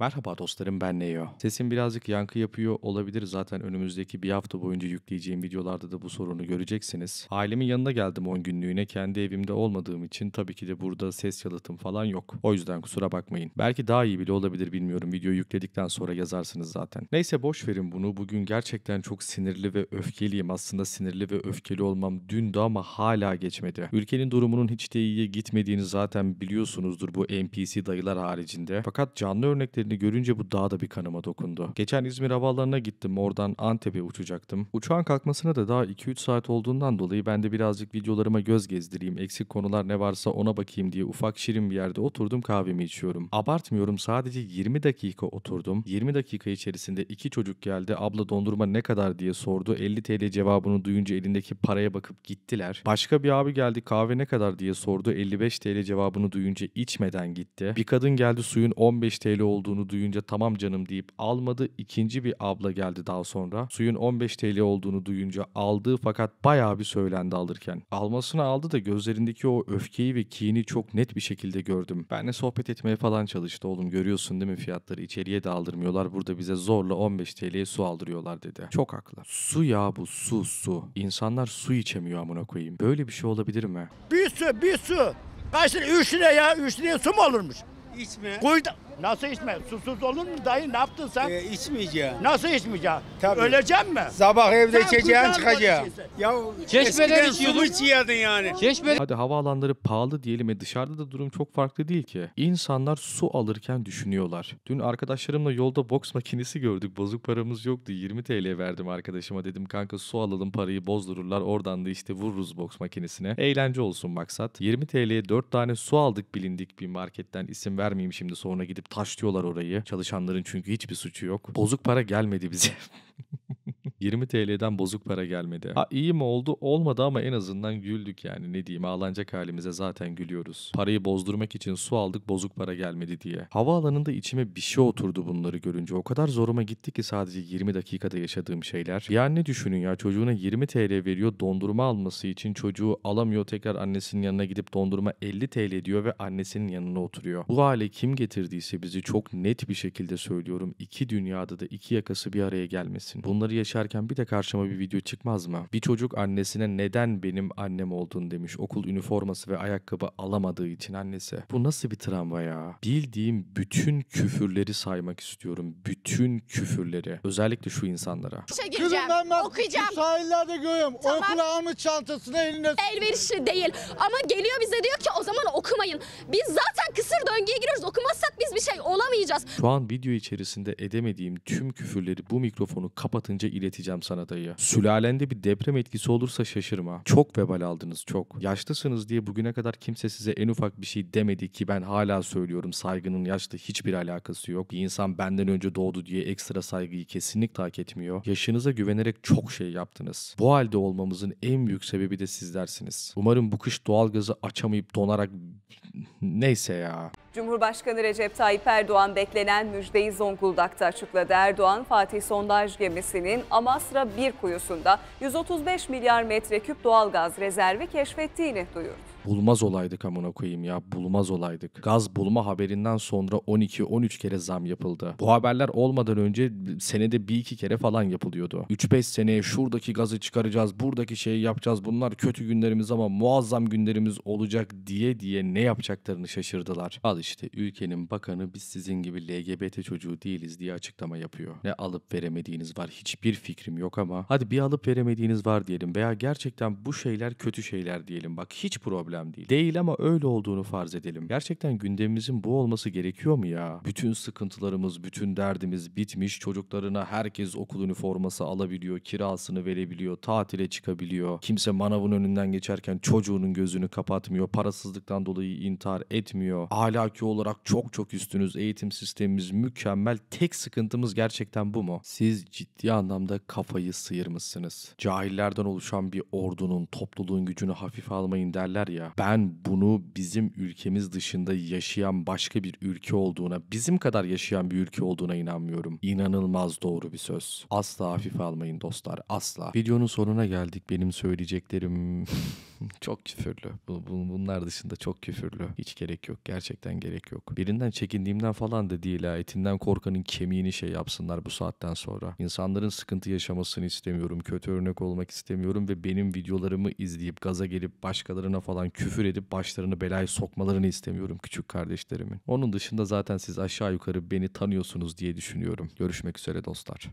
Merhaba dostlarım ben Neo. Sesim birazcık yankı yapıyor olabilir zaten önümüzdeki bir hafta boyunca yükleyeceğim videolarda da bu sorunu göreceksiniz. Ailemin yanına geldim 10 günlüğüne kendi evimde olmadığım için tabii ki de burada ses yalıtım falan yok. O yüzden kusura bakmayın. Belki daha iyi bile olabilir bilmiyorum videoyu yükledikten sonra yazarsınız zaten. Neyse boş verin bunu bugün gerçekten çok sinirli ve öfkeliyim. Aslında sinirli ve öfkeli olmam dündü ama hala geçmedi. Ülkenin durumunun hiç de iyiye gitmediğini zaten biliyorsunuzdur bu NPC dayılar haricinde. Fakat canlı örneklerini görünce bu daha da bir kanıma dokundu. Geçen İzmir havaalanına gittim. Oradan Antep'e uçacaktım. Uçağın kalkmasına da daha 2-3 saat olduğundan dolayı ben de birazcık videolarıma göz gezdireyim. Eksik konular ne varsa ona bakayım diye ufak şirin bir yerde oturdum kahvemi içiyorum. Abartmıyorum sadece 20 dakika oturdum. 20 dakika içerisinde iki çocuk geldi. Abla dondurma ne kadar diye sordu. 50 TL cevabını duyunca elindeki paraya bakıp gittiler. Başka bir abi geldi kahve ne kadar diye sordu. 55 TL cevabını duyunca içmeden gitti. Bir kadın geldi suyun 15 TL olduğunu duyunca tamam canım deyip almadı. İkinci bir abla geldi daha sonra. Suyun 15 TL olduğunu duyunca aldı fakat bayağı bir söylendi alırken. Almasını aldı da gözlerindeki o öfkeyi ve kini çok net bir şekilde gördüm. Benle sohbet etmeye falan çalıştı oğlum görüyorsun değil mi fiyatları içeriye de aldırmıyorlar. Burada bize zorla 15 TL'ye su aldırıyorlar dedi. Çok haklı. Su ya bu su su. İnsanlar su içemiyor amına koyayım. Böyle bir şey olabilir mi? Bir su, bir su. Kaç lira? 3 lira ya. 3 liraya su mu olurmuş? İçme. Kuyuda... Nasıl içme? Susuz olur mu dayı? Ne yaptın sen? Ee, içmeyeceğim. Nasıl içmeyeceksin? Tabii. Öleceğim mi? Sabah evde Sen içeceğim çıkacağım. Ya Çeşmeden eskiden su içiyordum. mu içiyordun yani? Çeşme Hadi havaalanları pahalı diyelim e dışarıda da durum çok farklı değil ki. İnsanlar su alırken düşünüyorlar. Dün arkadaşlarımla yolda boks makinesi gördük. Bozuk paramız yoktu. 20 TL verdim arkadaşıma. Dedim kanka su alalım parayı bozdururlar. Oradan da işte vururuz boks makinesine. Eğlence olsun maksat. 20 TL'ye 4 tane su aldık bilindik bir marketten. İsim vermeyeyim şimdi sonra gidip taşlıyorlar orayı. Çalışanların çünkü hiçbir suçu yok. Bozuk para gelmedi bize. 20 TL'den bozuk para gelmedi. Ha iyi mi oldu? Olmadı ama en azından güldük yani ne diyeyim ağlanacak halimize zaten gülüyoruz. Parayı bozdurmak için su aldık bozuk para gelmedi diye. Havaalanında içime bir şey oturdu bunları görünce. O kadar zoruma gitti ki sadece 20 dakikada yaşadığım şeyler. Yani ne düşünün ya çocuğuna 20 TL veriyor dondurma alması için çocuğu alamıyor tekrar annesinin yanına gidip dondurma 50 TL diyor ve annesinin yanına oturuyor. Bu hale kim getirdiyse bizi çok net bir şekilde söylüyorum. iki dünyada da iki yakası bir araya gelmesin. Bunları yaşarken bir de karşıma bir video çıkmaz mı? Bir çocuk annesine neden benim annem olduğunu demiş. Okul üniforması ve ayakkabı alamadığı için annesi. Bu nasıl bir travma ya? Bildiğim bütün küfürleri saymak istiyorum. Bütün küfürleri. Özellikle şu insanlara. İşe Kızım gireceğim, ben okuyacağım. şu sahillerde görüyorum. Tamam. Okula almış çantasını eline Elverişli değil. Ama geliyor bize diyor ki o zaman okumayın. Biz zaten kısır döngüye giriyoruz. Okumazsak biz olamayacağız. Şu an video içerisinde edemediğim tüm küfürleri bu mikrofonu kapatınca ileteceğim sana dayı. Sülalende bir deprem etkisi olursa şaşırma. Çok vebal aldınız çok. Yaşlısınız diye bugüne kadar kimse size en ufak bir şey demedi ki ben hala söylüyorum saygının yaşla hiçbir alakası yok. Bir insan benden önce doğdu diye ekstra saygıyı kesinlikle hak etmiyor. Yaşınıza güvenerek çok şey yaptınız. Bu halde olmamızın en büyük sebebi de sizlersiniz. Umarım bu kış doğalgazı açamayıp donarak neyse ya. Cumhurbaşkanı Recep Tayyip Erdoğan beklenen müjdeyi Zonguldak'ta açıkladı. Erdoğan, Fatih Sondaj gemisinin Amasra 1 kuyusunda 135 milyar metreküp doğalgaz rezervi keşfettiğini duyurdu. Bulmaz olaydık amına koyayım ya bulmaz olaydık. Gaz bulma haberinden sonra 12-13 kere zam yapıldı. Bu haberler olmadan önce senede bir iki kere falan yapılıyordu. 3-5 seneye şuradaki gazı çıkaracağız, buradaki şeyi yapacağız. Bunlar kötü günlerimiz ama muazzam günlerimiz olacak diye diye ne yapacaklarını şaşırdılar. Al işte ülkenin bakanı biz sizin gibi LGBT çocuğu değiliz diye açıklama yapıyor. Ne alıp veremediğiniz var hiçbir fikrim yok ama hadi bir alıp veremediğiniz var diyelim veya gerçekten bu şeyler kötü şeyler diyelim. Bak hiç problem değil. Değil ama öyle olduğunu farz edelim. Gerçekten gündemimizin bu olması gerekiyor mu ya? Bütün sıkıntılarımız, bütün derdimiz bitmiş. Çocuklarına herkes okul üniforması alabiliyor, kirasını verebiliyor, tatile çıkabiliyor. Kimse manavın önünden geçerken çocuğunun gözünü kapatmıyor. Parasızlıktan dolayı intihar etmiyor. Ahlaki olarak çok çok üstünüz. Eğitim sistemimiz mükemmel. Tek sıkıntımız gerçekten bu mu? Siz ciddi anlamda kafayı sıyırmışsınız. Cahillerden oluşan bir ordunun, topluluğun gücünü hafife almayın derler ya. Ben bunu bizim ülkemiz dışında yaşayan başka bir ülke olduğuna, bizim kadar yaşayan bir ülke olduğuna inanmıyorum. İnanılmaz doğru bir söz. Asla hafife almayın dostlar, asla. Videonun sonuna geldik. Benim söyleyeceklerim Çok küfürlü. Bu, bu- bunlar dışında çok küfürlü. Hiç gerek yok. Gerçekten gerek yok. Birinden çekindiğimden falan da değil ha. Etinden korkanın kemiğini şey yapsınlar bu saatten sonra. İnsanların sıkıntı yaşamasını istemiyorum. Kötü örnek olmak istemiyorum ve benim videolarımı izleyip gaza gelip başkalarına falan küfür edip başlarını belaya sokmalarını istemiyorum küçük kardeşlerimin. Onun dışında zaten siz aşağı yukarı beni tanıyorsunuz diye düşünüyorum. Görüşmek üzere dostlar.